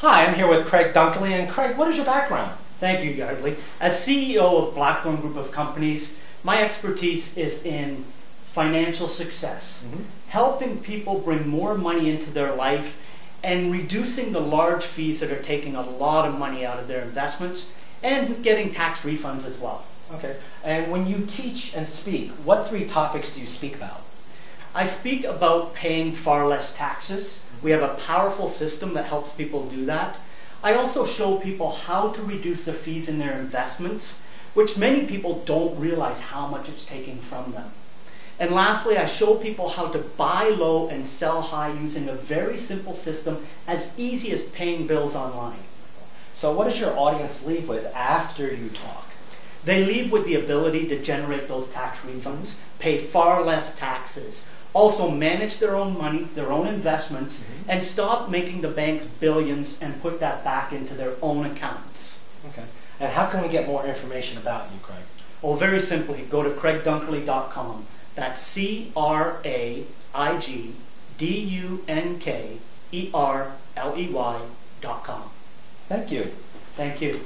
Hi, I'm here with Craig Dunkerley. And Craig, what is your background? Thank you, Yardley. As CEO of Blackthorn Group of Companies, my expertise is in financial success, mm-hmm. helping people bring more money into their life and reducing the large fees that are taking a lot of money out of their investments and getting tax refunds as well. Okay. And when you teach and speak, what three topics do you speak about? I speak about paying far less taxes. We have a powerful system that helps people do that. I also show people how to reduce the fees in their investments, which many people don't realize how much it's taking from them. And lastly, I show people how to buy low and sell high using a very simple system as easy as paying bills online. So, what does your audience leave with after you talk? They leave with the ability to generate those tax refunds, pay far less taxes, also manage their own money, their own investments, mm-hmm. and stop making the banks billions and put that back into their own accounts. Okay. And how can we get more information about you, Craig? Well, very simply, go to craigdunkerley.com. That's C R A I G D U N K E R L E Y.com. Thank you. Thank you.